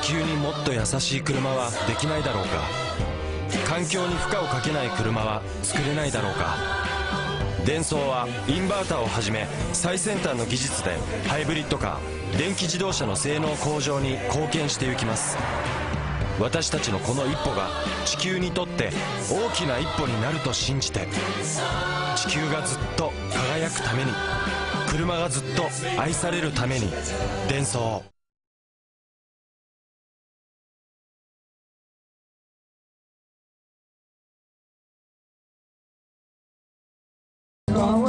地球にもっと優しい車はできないだろうか。環境に負荷をかけない車は作れないだろうか。デンソーはインバータをはじめ最先端の技術でハイブリッドカー電気自動車の性能向上に貢献していきます。私たちのこの一歩が地球にとって大きな一歩になると信じて地球がずっと輝くために車がずっと愛されるためにデンソー萝卜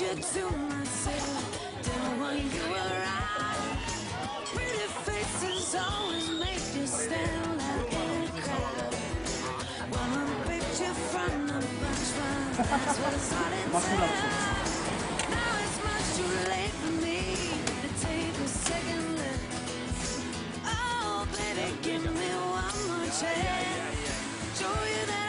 you. Don't want you around. Pretty faces always make you stand out in crowd. One from bunch. Now it's much too late for me to take a second look. Oh, baby, give me one more chance. Show you that.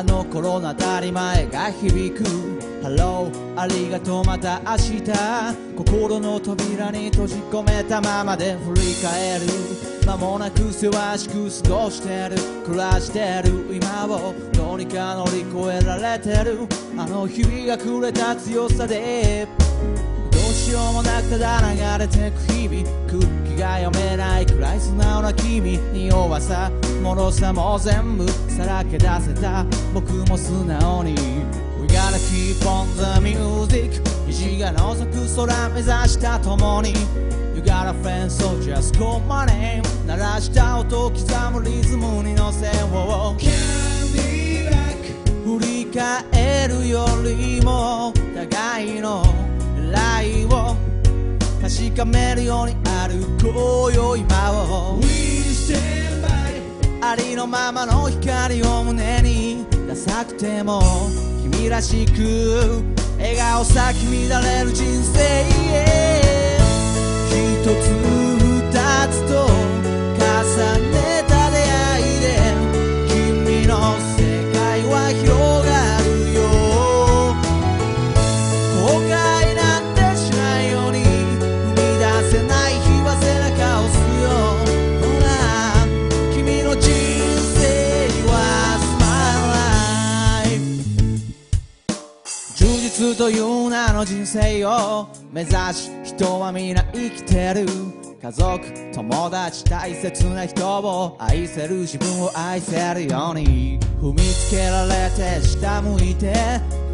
あの頃の当たり前が響く。ハローありがとうまた明日。心の扉に閉じ込めたままで振り返る。間もなくせわしく過ごしてる。暮らしてる。今をどうにか乗り越えられてる。あの日々がくれた強さで。ようもなくただ流れてく日々。空気が読めないくらい素直な君に弱さ脆さも全部さらけ出せた。僕も素直に。We gotta keep on the music 虹が覗く空目指した共に。You got a friend so just call my name 鳴らした音刻むリズムに乗せよう。Can't be back 振り返るよりも互いの来を確かめるように歩こうよ今を。ありのままの光を胸にダサくても君らしく笑顔咲き乱れる人生一つ二つとの人生を目指し人は皆生きてる。家族友達大切な人を愛せる自分を愛せるように。踏みつけられて下向いて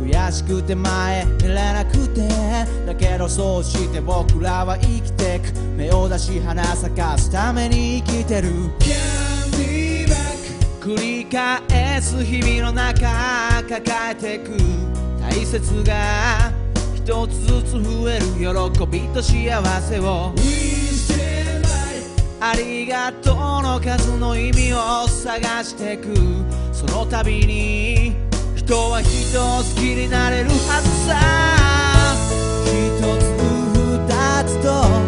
悔しくて前見れなくて。だけどそうして僕らは生きてく。目を出し花咲かすために生きてる。Can't be back 繰り返す日々の中抱えてく。大切が一つずつ増える喜びと幸せを。ありがとうの数の意味を探してく。その度に人は人を好きになれるはずさ。一つ二つと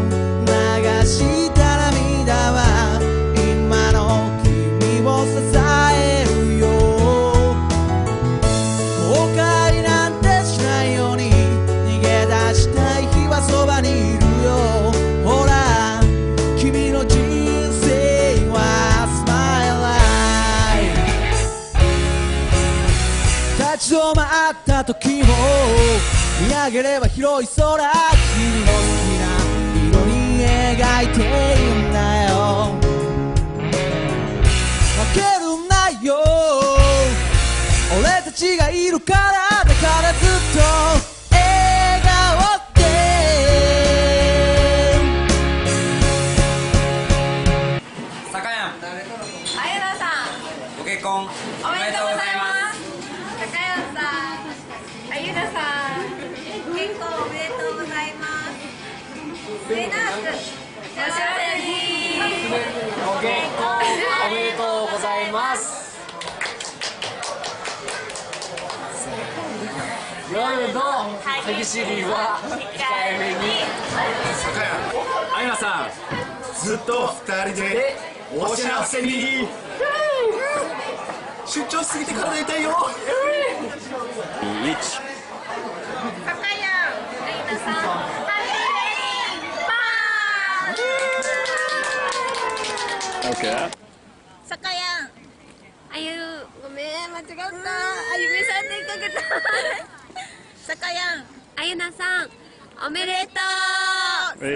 立ち止まった時も見上げれば広い空君の好きな色に描いているんだよ。負けるなよ。俺たちがいるからだからずっと。歯ぎしりは控えめにあゆなさんずっと二人でお幸せに出張しすぎて体痛いよ高山あゆなさんハッピーウェディングパー坂やんあゆごめん間違ったあゆめさんって言いかけた坂やんあゆなさんおめでとう。えー、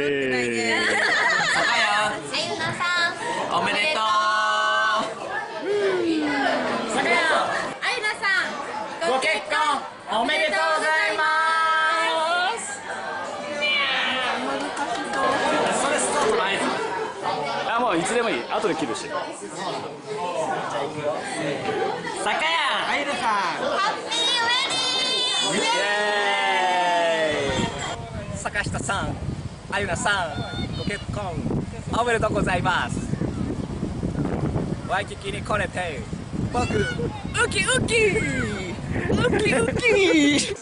坂やんあゆなさんおめでと坂やん。あゆなさんうご結婚おめでとうございます。それスタートの合図あもういつでもいい。後で切るし坂やんあゆなさんハッピーウェディングイエーイ坂下さん、あゆなさん、ご結婚おめでとうございます。ワイキキに来れて、僕、ウキウキウキウキ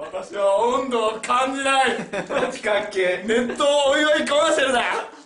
私は温度を感じないマジかっけ熱湯をお湯にこぼしてるだ